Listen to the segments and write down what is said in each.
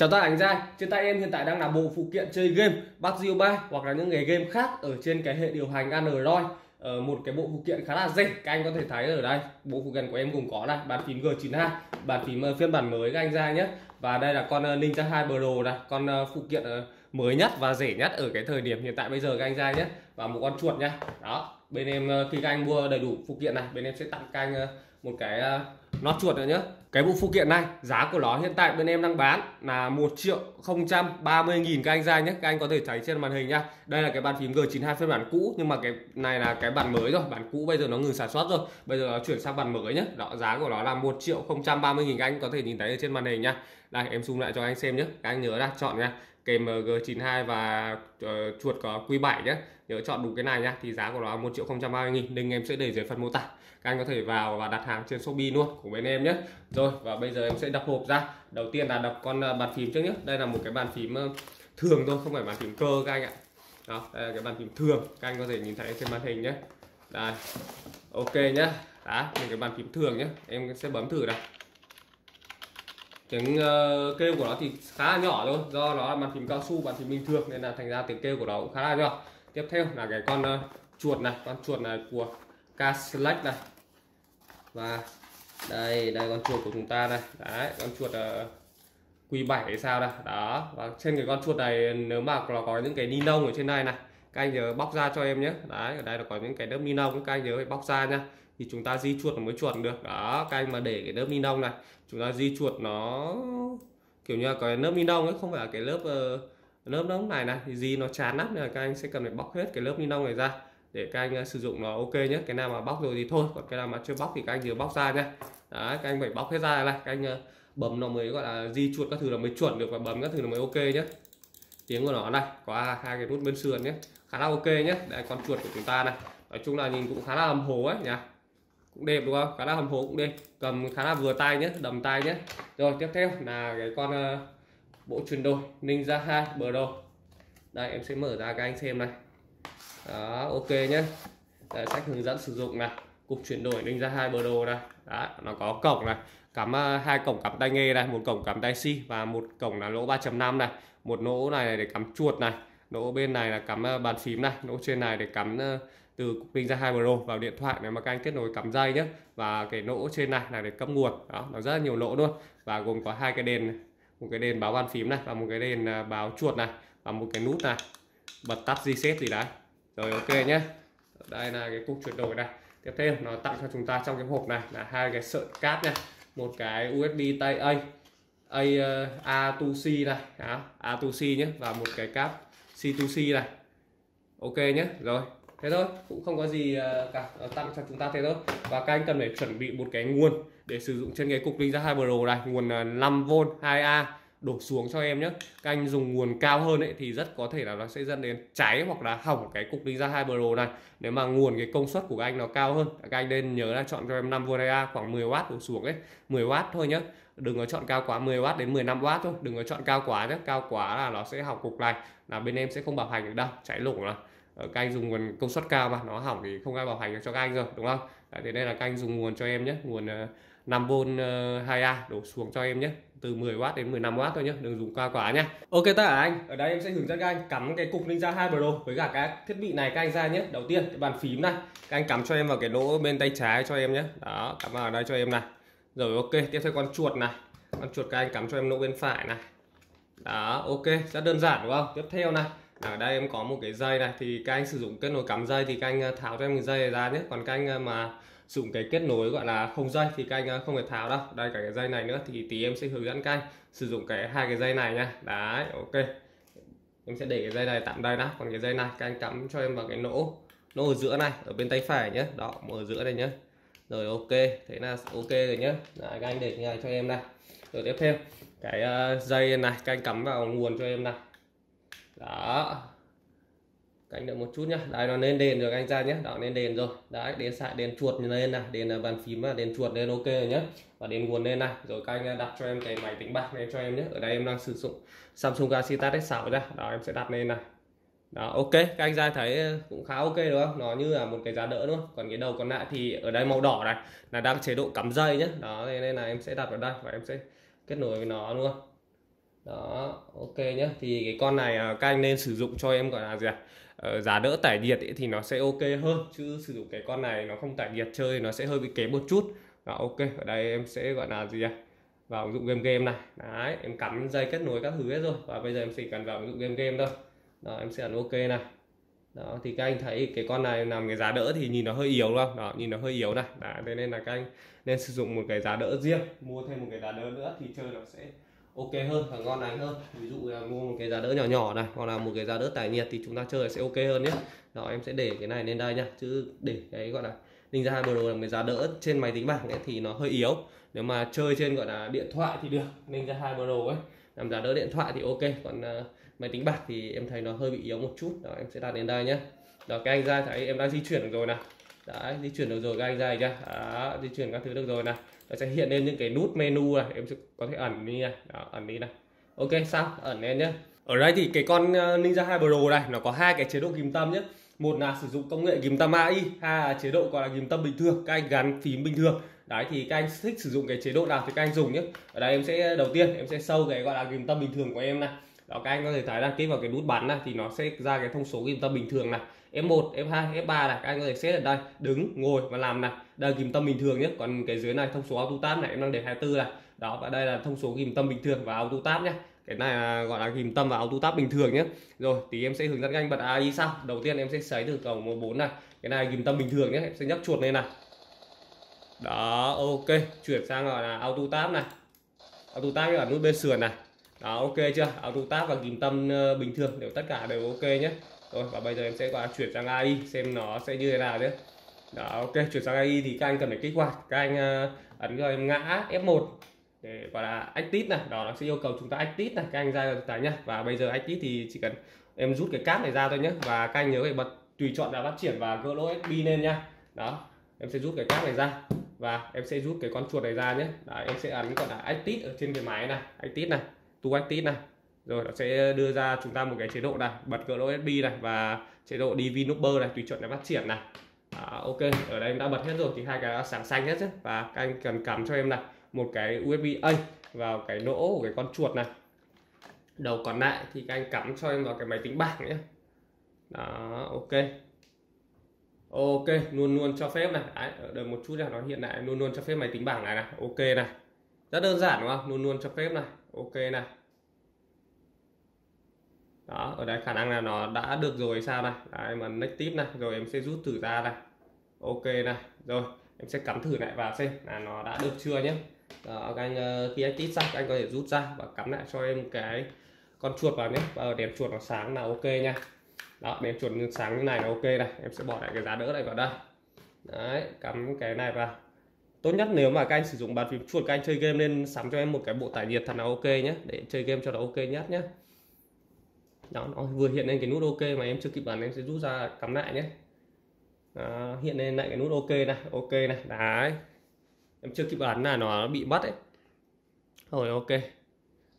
Chào tất cả anh trai, trên tay em hiện tại đang là bộ phụ kiện chơi game PUBG Mobile hoặc là những cái game khác ở trên cái hệ điều hành Android. Ở một cái bộ phụ kiện khá là rẻ các anh có thể thấy ở đây. Bộ phụ kiện của em cũng có là bàn phím G92 bàn phím ờ, phiên bản mới các anh ra nhé. Và đây là con ờ, Ninja 2 Pro này con phụ kiện mới nhất và rẻ nhất ở cái thời điểm hiện tại bây giờ các anh ra nhé. Và một con chuột nha đó, bên em ờ, khi các anh mua đầy đủ phụ kiện này, bên em sẽ tặng các anh ờ, một cái ờ, nó chuột nữa nhé cái bộ phụ kiện này, giá của nó hiện tại bên em đang bán là 1 triệu 030 nghìn các anh ra nhé. Các anh có thể thấy trên màn hình nha đây là cái bàn phím G92 phiên bản cũ, nhưng mà cái này là cái bản mới rồi. Bản cũ bây giờ nó ngừng sản xuất rồi. Bây giờ nó chuyển sang bản mới nhé đó, giá của nó là 1 triệu 030 nghìn các anh có thể nhìn thấy ở trên màn hình nha đây, em zoom lại cho anh xem nhé các anh nhớ ra, chọn nha kèm G92 và uh, chuột có Q7 nhé nhớ chọn đủ cái này nhá thì giá của nó là 1 triệu 030 nghìn. Link em sẽ để dưới phần mô tả. Các anh có thể vào và đặt hàng trên Shopee luôn của bên em nhé rồi và bây giờ em sẽ đập hộp ra. Đầu tiên là đập con ờ, bàn phím trước nhé đây là một cái bàn phím ờ, thường thôi không phải bàn phím cơ các anh ạ. Đó đây là cái bàn phím thường. Các anh có thể nhìn thấy trên màn hình nhé đây ok nhá. Đó cái bàn phím thường nhé em sẽ bấm thử này tiếng uh, kêu của nó thì khá là nhỏ thôi do nó là bàn phím cao su bàn phím bình thường nên là thành ra tiếng kêu của nó cũng khá là nhỏ. Tiếp theo là cái con uh, chuột này con chuột này của K Select này. Và đây đây con chuột của chúng ta đây đấy con chuột ờ, uh, Q7 hay sao đây? Đó và trên cái con chuột này nếu mà nó có những cái ni lông ở trên này này các anh nhớ bóc ra cho em nhé. Đấy ở đây là có những cái lớp ni lông các anh nhớ phải bóc ra nha thì chúng ta di chuột mới chuột được. Đó các anh mà để cái lớp ni lông này chúng ta di chuột nó kiểu như là cái lớp ni lông ấy không phải là cái lớp uh, lớp nóng này này thì di nó chán lắm nên là các anh sẽ cần phải bóc hết cái lớp ni lông này ra để các anh uh, sử dụng nó ok nhé cái nào mà bóc rồi thì thôi còn cái nào mà chưa bóc thì các anh vừa bóc ra nhé đấy các anh phải bóc hết ra này các anh uh, bấm nó mới gọi là di chuột các thứ là mới chuẩn được và bấm các thứ là mới ok nhé tiếng của nó này có hai cái nút bên sườn nhé khá là ok nhé đây con chuột của chúng ta này. Nói chung là nhìn cũng khá là hầm hố ấy nhỉ đẹp đúng không? Khá là hầm hố cũng đẹp cầm khá là vừa tay nhé đầm tay nhé. Rồi tiếp theo là cái con uh, bộ chuyển đổi Ninja 2 Pro. Đây em sẽ mở ra các anh xem này. Đó ok nhé. Đây, sách hướng dẫn sử dụng này. Cục chuyển đổi Ninja 2 Pro này. Đó, nó có cổng này. Cắm uh, hai cổng cắm tai nghe này một cổng cắm tai si và một cổng là lỗ 3.5 này. Một lỗ này để cắm chuột này lỗ bên này là cắm uh, bàn phím này lỗ trên này để cắm uh, từ cục pin ra 2 Pro vào điện thoại này mà các anh kết nối cắm dây nhé và cái lỗ trên này là để cấp nguồn. Đó nó rất là nhiều lỗ luôn. Và gồm có hai cái đèn một cái đèn báo bàn phím này và một cái đèn à, báo chuột này và một cái nút này. Bật tắt reset gì đấy. Rồi ok nhé đây là cái cục chuyển đổi này. Tiếp theo nó tặng cho chúng ta trong cái hộp này là hai cái sợi cáp nha một cái USB Type A A à, A to C này. Đó, A to C nhé và một cái cáp C to C này. Ok nhé rồi thế thôi, cũng không có gì ờ, cả. Ờ, tặng cho chúng ta thế thôi. Và các anh cần phải chuẩn bị một cái nguồn để sử dụng trên cái cục linh ra hai Pro này. Nguồn ờ, 5V 2A đổ xuống cho em nhé. Các anh dùng nguồn cao hơn ấy thì rất có thể là nó sẽ dẫn đến cháy hoặc là hỏng cái cục linh ra hai Pro này. Nếu mà nguồn cái công suất của các anh nó cao hơn, các anh nên nhớ là chọn cho em 5V 2A khoảng 10W đổ xuống ấy. 10W thôi nhé. Đừng có chọn cao quá 10W đến 15W thôi. Đừng có chọn cao quá nhé. Cao quá là nó sẽ hỏng cục này. Là bên em sẽ không bảo hành được đâu. Cháy lủng là Ờ, các anh dùng nguồn công suất cao mà nó hỏng thì không ai bảo hành được cho các anh rồi đúng không? Đấy, thế nên là các anh dùng nguồn cho em nhé nguồn ờ, 5V 2A ờ, đổ xuống cho em nhé từ 10W đến 15W thôi nhé đừng dùng cao quá nhé. Ok tất cả anh ở đây em sẽ hướng dẫn các anh cắm cái cục Ninja 2 Pro với cả các thiết bị này các anh ra nhé. Đầu tiên cái bàn phím này các anh cắm cho em vào cái lỗ bên tay trái cho em nhé. Đó cắm vào đây cho em này. Rồi ok tiếp theo con chuột này. Con chuột các anh cắm cho em lỗ bên phải này. Đó ok rất đơn giản đúng không? Tiếp theo này ở đây em có một cái dây này thì các anh sử dụng kết nối cắm dây thì các anh ờ, tháo cho em cái dây này ra nhé. Còn các anh ờ, mà sử dụng cái kết nối gọi là không dây thì các anh ờ, không phải tháo đâu. Đây cả cái dây này nữa thì tí em sẽ hướng dẫn các anh sử dụng cái hai cái dây này nha. Đấy ok. Em sẽ để cái dây này tạm đây đã. Còn cái dây này các anh cắm cho em vào cái nỗ nỗ ở giữa này ở bên tay phải nhé. Đó ở giữa đây nhé. Rồi ok. Thế là ok rồi nhé. Đấy, các anh để cái này cho em đây. Rồi tiếp theo. Cái dây này các anh cắm vào nguồn cho em này đó. Cánh đợi một chút nhá. Đây nó lên đèn rồi anh ra nhé đó lên đèn rồi. Đấy đến xạ đèn chuột lên này đèn à, bàn phím và đèn chuột lên ok rồi nhé và đèn nguồn lên này. Rồi các anh à, đặt cho em cái máy tính bảng này cho em nhé ở đây em đang sử dụng Samsung Galaxy Tab S6 ra. Đó em sẽ đặt lên này. Đó ok. Các anh ra thấy ờ, cũng khá ok đúng không? Nó như là một cái giá đỡ luôn, còn cái đầu còn lại thì ở đây màu đỏ này là đang chế độ cắm dây nhé đó nên là em sẽ đặt vào đây và em sẽ kết nối với nó luôn đó ok nhé thì cái con này à, các anh nên sử dụng cho em gọi là gì à? Ờ, giá đỡ tải nhiệt thì nó sẽ ok hơn chứ sử dụng cái con này nó không tải nhiệt chơi nó sẽ hơi bị kém một chút. Đó, ok ở đây em sẽ gọi là gì à? vào ứng dụng game game này. Đấy em cắm dây kết nối các thứ hết rồi và bây giờ em chỉ cần vào ứng dụng game game thôi. Đó em sẽ ấn ok này. Đó thì các anh thấy cái con này làm cái giá đỡ thì nhìn nó hơi yếu đúng không? Đó nhìn nó hơi yếu này. Đấy thế nên là các anh nên sử dụng một cái giá đỡ riêng mua thêm một cái giá đỡ nữa thì chơi nó sẽ ok hơn và ngon lành hơn. Ví dụ là mua một cái giá đỡ nhỏ nhỏ này hoặc là một cái giá đỡ tải nhiệt thì chúng ta chơi sẽ ok hơn nhé. Đó em sẽ để cái này lên đây nhá chứ để cái gọi là Ninja Hai Pro là cái giá đỡ trên máy tính bảng ấy thì nó hơi yếu. Nếu mà chơi trên gọi là điện thoại thì được Ninja Hai Pro ấy. Làm giá đỡ điện thoại thì ok còn uh, máy tính bảng thì em thấy nó hơi bị yếu một chút. Đó em sẽ đặt đến đây nhé. Đó cái anh ra thấy em đang di chuyển được rồi nè đấy di chuyển được rồi các anh ra chưa? Đó, di chuyển các thứ được rồi nè nó sẽ hiện lên những cái nút menu này em sẽ có thể ẩn đi này. Đó, ẩn đi này. Ok sao ẩn lên nhé. Ở đây thì cái con ờ, Ninja 2 Pro này nó có hai cái chế độ ghim tâm nhé. Một là sử dụng công nghệ ghim tâm AI hai là chế độ gọi là ghim tâm bình thường các anh gắn phím bình thường. Đấy thì các anh thích sử dụng cái chế độ nào thì các anh dùng nhé. Ở đây em sẽ đầu tiên em sẽ sâu cái gọi là ghim tâm bình thường của em này. Đó các anh có thể thấy là kích vào cái nút bắn này thì nó sẽ ra cái thông số ghim tâm bình thường này. F1, F2, F3 là các anh có thể xét ở đây. Đứng ngồi và làm này. Đây là tâm bình thường nhé. Còn cái dưới này thông số auto tab này em đang để 24 này. Đó và đây là thông số kìm tâm bình thường và auto tab nhé. Cái này là gọi là kìm tâm và auto tab bình thường nhé. Rồi thì em sẽ hướng dẫn các anh bật AI sau. Đầu tiên em sẽ sấy từ cầu 14 này. Cái này kìm tâm bình thường nhé. Em sẽ nhấc chuột lên này. Đó ok. Chuyển sang gọi là auto tab này. Auto tab ở nút bên sườn này. Đó ok chưa? Auto tab và kìm tâm ờ, bình thường đều tất cả đều ok nhé rồi và bây giờ em sẽ qua chuyển sang AI xem nó sẽ như thế nào nhé. Đó ok chuyển sang AI thì các anh cần phải kích hoạt. Các anh uh, ấn cho em ngã F1 để gọi là active này. Đó nó sẽ yêu cầu chúng ta active này. Các anh ra được nhá. Và bây giờ active thì chỉ cần em rút cái cáp này ra thôi nhé và các anh nhớ phải bật tùy chọn là phát triển và gỡ lỗ SB lên nhá. Đó em sẽ rút cái cáp này ra. Và em sẽ rút cái con chuột này ra nhé. Đấy, em sẽ ấn gọi là active ở trên cái máy này. Active này tu active này rồi nó sẽ đưa ra chúng ta một cái chế độ này bật cỡ USB này và chế độ DV Nupper này tùy chọn để phát triển này. À, ok ở đây em đã bật hết rồi thì hai cái sáng xanh hết chứ. Và các anh cần cắm cho em này một cái USB A vào cái nỗ của cái con chuột này. Đầu còn lại thì các anh cắm cho em vào cái máy tính bảng nhé. Đó ok. Ok luôn luôn cho phép này. Đấy, đợi một chút là nó hiện lại luôn luôn cho phép máy tính bảng này này. Ok này. Rất đơn giản đúng không? Luôn luôn cho phép này. Ok này đó ở đây khả năng là nó đã được rồi sao này đấy, mà next tip này rồi em sẽ rút thử ra này ok này rồi em sẽ cắm thử lại vào xem là nó đã được chưa nhé. Đó, các anh ờ, khi anh tít xong anh có thể rút ra và cắm lại cho em cái con chuột vào nhé. Và đèn chuột nó sáng là ok nha. Đó đèn chuột sáng như này là ok này em sẽ bỏ lại cái giá đỡ này vào đây. Đấy cắm cái này vào. Tốt nhất nếu mà các anh sử dụng bàn phím chuột các anh chơi game nên sắm cho em một cái bộ tải nhiệt thật là ok nhé. Để chơi game cho nó ok nhất nhé đó nó vừa hiện lên cái nút ok mà em chưa kịp bắn em sẽ rút ra cắm lại nhé. Đó, hiện lên lại cái nút ok này ok này đấy. Em chưa kịp bắn là nó bị mất đấy rồi ok.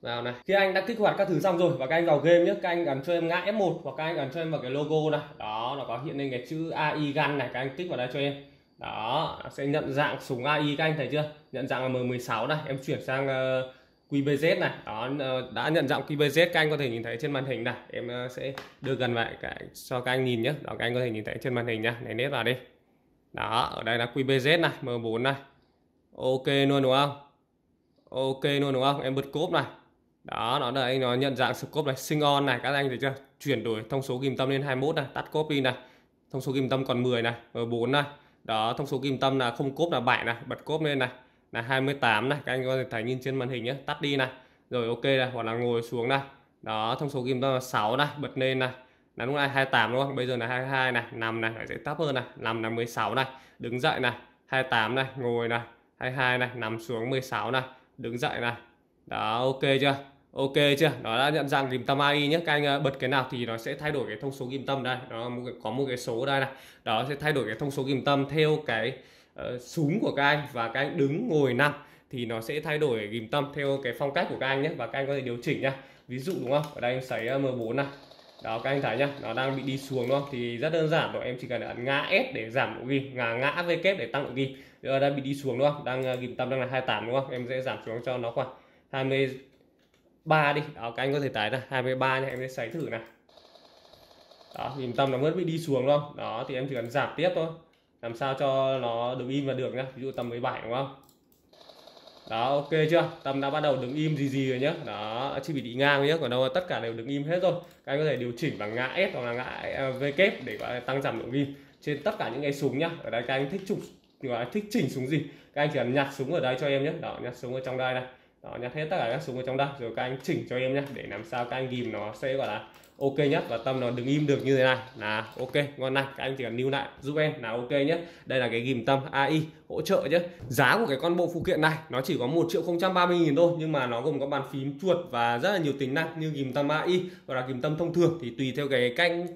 Vào này. Khi anh đã kích hoạt các thứ xong rồi và các anh vào game nhé các anh ấn cho em ngã F1 hoặc các anh ấn cho em vào cái logo này. Đó nó có hiện lên cái chữ AI gan này các anh kích vào đây cho em. Đó sẽ nhận dạng súng AI các anh thấy chưa? Nhận dạng là M16 này em chuyển sang uh, QBZ này. Đó ờ, đã nhận dạng QBZ các anh có thể nhìn thấy trên màn hình này em ờ, sẽ đưa gần lại cái cho các anh nhìn nhé. Đó, các anh có thể nhìn thấy trên màn hình nhá này, nét vào đi. Đó, ở đây là QBZ này M4 này. Ok luôn, đúng không? Ok luôn, đúng không? Em bật cốp này. Đó, nó đây nó nhận dạng scope này. Sinh on này, các anh thấy chưa? Chuyển đổi thông số kim tâm lên 21 này, tắt cốp đi này. Thông số kim tâm còn 10 này M4 này. Đó, thông số kim tâm là không cốp là 7 này, bật cốp lên này là 28 này, các anh có thể thấy nhìn trên màn hình nhé tắt đi này. Rồi, ok này, hoặc là ngồi xuống này. Đó, thông số kim là 6 này, bật lên này. Là lúc này 28 đúng không? Bây giờ là 22 này nằm này sẽ tắt hơn này. Nằm là 16 này, đứng dậy này. 28 này, ngồi này. 22 này, nằm xuống 16 này, đứng dậy này. Đó, ok chưa? Ok chưa? Nó đã nhận dạng kim tâm AI nhé các anh bật cái nào thì nó sẽ thay đổi cái thông số kim tâm đây. Nó có một cái số đây này. Đó, sẽ thay đổi cái thông số kim tâm theo cái uh, súng của các anh và các anh đứng ngồi nằm thì nó sẽ thay đổi ghim tâm theo cái phong cách của các anh nhé và các anh có thể điều chỉnh nhá. Ví dụ đúng không? Ở đây em sấy ờ, M4 này. Đó các anh thấy nhá nó đang bị đi xuống đúng không? Thì rất đơn giản rồi em chỉ cần ấn ngã S để giảm độ ghim ngã ngã V kép để tăng độ ghim. Giờ đang bị đi xuống đúng không? Đang ờ, ghim tâm đang là 28 đúng không? Em sẽ giảm xuống cho nó khoảng 23 đi. Đó các anh có thể tải ra 23 nha em sẽ sấy thử này. Đó ghim tâm nó vẫn bị đi xuống đúng không? Đó thì em chỉ cần giảm tiếp thôi làm sao cho nó đứng im và được nhá. Ví dụ tầm 17 đúng không? Đó, ok chưa? Tâm đã bắt đầu đứng im gì gì rồi nhá. Đó chỉ bị đi ngang nhá. Còn đâu, tất cả đều đứng im hết rồi. Các anh có thể điều chỉnh bằng ngã S hoặc là ngã à, V kép để gọi tăng giảm độ im trên tất cả những cái súng nhá. Ở đây các anh thích chụp, gọi là thích chỉnh súng gì? Các anh chỉ cần nhặt súng ở đây cho em nhé đó, nhặt súng ở trong đây này. Đó, nhặt hết tất cả các súng ở trong đây. Rồi các anh chỉnh cho em nhé để làm sao các anh ghim nó sẽ, gọi là ok nhất và tâm nó đứng im được như thế này. Là ok, ngon này, các anh chỉ cần lưu lại, giúp em, là ok nhé đây là cái ghim tâm AI hỗ trợ nhé giá của cái con bộ phụ kiện này, nó chỉ có một triệu không trăm ba mươi nghìn thôi, nhưng mà nó gồm có bàn phím chuột và rất là nhiều tính năng như ghim tâm AI hoặc là ghim tâm thông thường. Thì tùy theo cái canh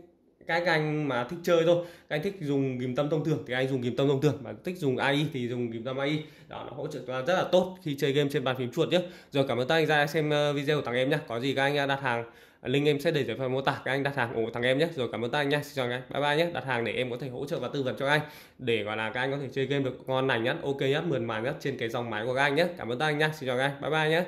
các anh mà thích chơi thôi. Các anh thích dùng ghim tâm thông thường thì anh dùng ghim tâm thông thường. Mà thích dùng AI thì dùng ghim tâm AI đó, nó hỗ trợ cho rất là tốt khi chơi game trên bàn phím chuột nhé rồi, cảm ơn các anh ra xem ờ, video của thằng em nhé có gì các anh ờ, đặt hàng link em sẽ để dưới phần mô tả các anh đặt hàng. Ủng hộ thằng em nhé. Rồi, cảm ơn các anh nhé. Xin chào các anh bye bye nhé. Đặt hàng để em có thể hỗ trợ và tư vấn cho các anh. Để, gọi là, các anh có thể chơi game được ngon lành nhất, ok nhất mượn mà nhất trên cái dòng máy của các anh nhé. Cảm ơn các anh nhé. Xin chào các anh. Bye bye nhé.